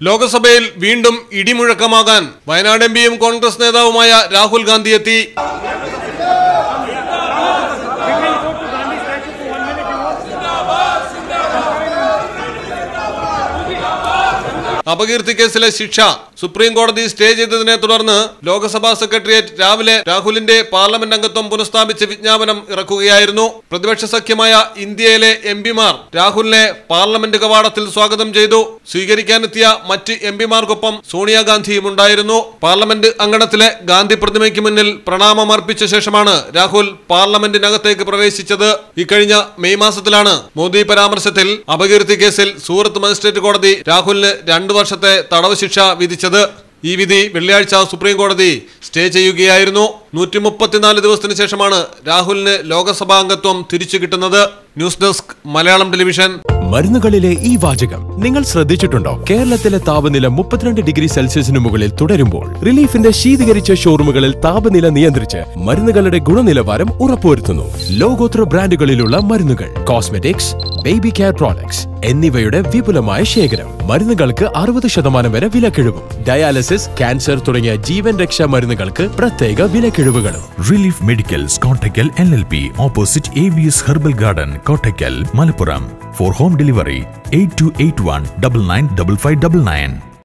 ലോക്സഭയിൽ വീണ്ടും ഇടിമുഴക്കമാകാൻ വയനാട് എം പിയും കോൺഗ്രസ് നേതാവുമായ രാഹുൽ ഗാന്ധി എത്തി. അപകീർത്തി കേസിലെ ശിക്ഷ സുപ്രീം കോടതി സ്റ്റേ ചെയ്തതിനെ തുടർന്ന് ലോക്സഭാ സെക്രട്ടേറിയറ്റ് രാവിലെ രാഹുലിന്റെ പാർലമെന്റ് അംഗത്വം പുനഃസ്ഥാപിച്ച് വിജ്ഞാപനം ഇറക്കുകയായിരുന്നു. പ്രതിപക്ഷ സഖ്യമായ ഇന്ത്യയിലെ എം പിമാർ രാഹുലിനെ പാർലമെന്റ് കവാടത്തിൽ സ്വാഗതം ചെയ്തു. സ്വീകരിക്കാനെത്തിയ മറ്റ് എം പിമാർക്കൊപ്പം സോണിയാഗാന്ധിയും ഉണ്ടായിരുന്നു. പാർലമെന്റ് അങ്കണത്തിലെ ഗാന്ധി പ്രതിമയ്ക്ക് മുന്നിൽ പ്രണാമം അർപ്പിച്ച ശേഷമാണ് രാഹുൽ പാർലമെന്റിനകത്തേക്ക് പ്രവേശിച്ചത്. ഇക്കഴിഞ്ഞ മെയ് മാസത്തിലാണ് മോദി പരാമർശത്തിൽ അപകീർത്തി കേസിൽ സൂറത്ത് മജിസ്ട്രേറ്റ് കോടതി രാഹുലിന് രണ്ടു വർഷത്തെ തടവ് ശിക്ഷ വിധിച്ചത്. ഈ വിധി വെള്ളിയാഴ്ച സുപ്രീം കോടതി സ്റ്റേ ചെയ്യുകയായിരുന്നു. നൂറ്റി മുപ്പത്തിനാല് ദിവസത്തിന് ശേഷമാണ് രാഹുലിന് ലോക്സഭാ അംഗത്വം തിരിച്ചു കിട്ടുന്നത്. News desk Malayalam television. മരുന്നുകളിലെ ഈ വാചകം നിങ്ങൾ ശ്രദ്ധിച്ചിട്ടുണ്ടോ? കേരളത്തിലെ താപനില മുപ്പത്തിരണ്ട് ഡിഗ്രി സെൽഷ്യസിന് മുകളിൽ തുടരുമ്പോൾ റിലീഫിന്റെ ശീതീകരിച്ച ഷോറൂമുകളിൽ താപനില നിയന്ത്രിച്ച് മരുന്നുകളുടെ ഗുണനിലവാരം ഉറപ്പുവരുത്തുന്നു. ലോകോത്തര ബ്രാൻഡുകളിലുള്ള മരുന്നുകൾ കോസ്മെറ്റിക്സ് ബേബി കെയർ പ്രോഡക്ട്സ് എന്നിവയുടെ വിപുലമായ ശേഖരം. മരുന്നുകൾക്ക് അറുപത് ശതമാനം വരെ വിലക്കിഴിവും. ഡയാലിസിസ് ക്യാൻസർ തുടങ്ങിയ ജീവൻ രക്ഷാ മരുന്നുകൾക്ക് പ്രത്യേക വിലക്കിഴിവുകളും. Relief medicals Kottakkal L L P opposite A V S herbal garden Kottakkal Malappuram. For home delivery eight two eight one double nine double five double nine